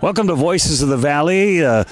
Welcome to Voices of the Valley. Uh,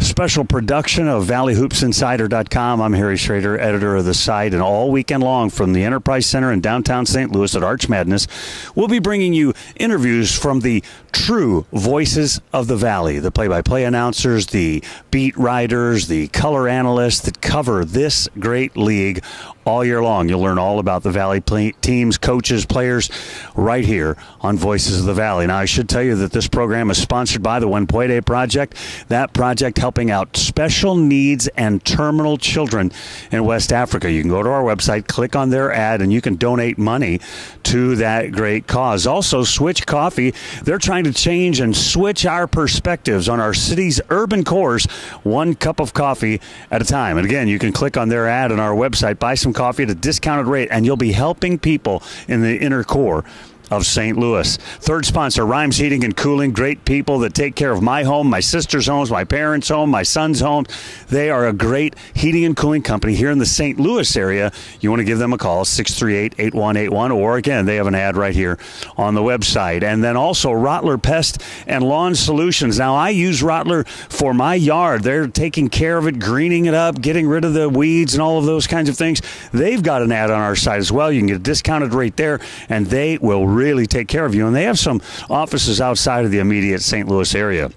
special production of valleyhoopsinsider.com. I'm Harry Schroeder, editor of the site, and all weekend long from the Enterprise Center in downtown St. Louis at Arch Madness, we'll be bringing you interviews from the true voices of the Valley, the play-by-play announcers, the beat writers, the color analysts that cover this great league all year long. You'll learn all about the Valley teams, coaches, players right here on Voices of the Valley. Now, I should tell you that this program is sponsored by the One Poede Project. That project helping out special needs and terminal children in West Africa. You can go to our website, click on their ad, and you can donate money to that great cause. Also, Switch Coffee, they're trying to change and switch our perspectives on our city's urban cores, one cup of coffee at a time. And again, you can click on their ad on our website, buy some coffee at a discounted rate, and you'll be helping people in the inner core of St. Louis. Third sponsor, Rhymes Heating and Cooling. Great people that take care of my home, my sister's homes, my parents' home, my son's home. They are a great heating and cooling company here in the St. Louis area. You want to give them a call, 638 8181, or again, they have an ad right here on the website. And then also Rottler Pest and Lawn Solutions. Now, I use Rottler for my yard. They're taking care of it, greening it up, getting rid of the weeds and all of those kinds of things. They've got an ad on our site as well. You can get a discounted rate there, and they will really take care of you. And they have some offices outside of the immediate St. Louis area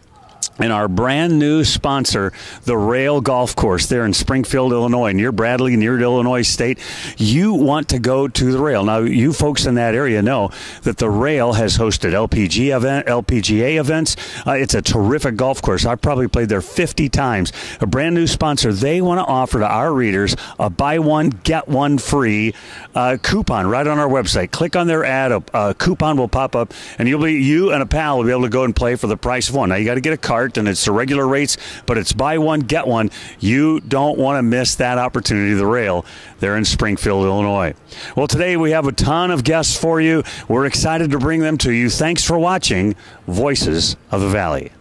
and our brand new sponsor, the Rail Golf Course there in Springfield, Illinois, near Bradley, near Illinois State. You want to go to the Rail. Now, you folks in that area know that the Rail has hosted LPG event, LPGA events. Uh, it's a terrific golf course. I've probably played there 50 times. A brand new sponsor. They want to offer to our readers a buy one, get one free uh, coupon right on our website. Click on their ad. A, a coupon will pop up, and you'll be you and a pal will be able to go and play for the price of one. Now, you got to get a card and it's the regular rates, but it's buy one, get one. You don't want to miss that opportunity, the rail, there in Springfield, Illinois. Well, today we have a ton of guests for you. We're excited to bring them to you. Thanks for watching Voices of the Valley.